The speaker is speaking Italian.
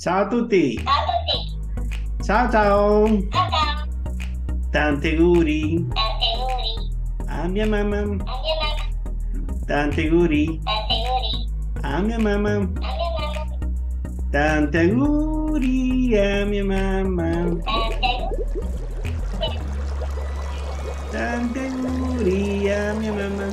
Ciao a tutti! Ciao a tutti! Ciao ciao! Ciao ciao! Tanti auguri! Tanti auguri! A mia mamma! A mia mamma! Tanti auguri! Tanti auguri! A mia mamma! A mia mamma! Tanti auguri a mia mamma! Tanti auguri a mia mamma!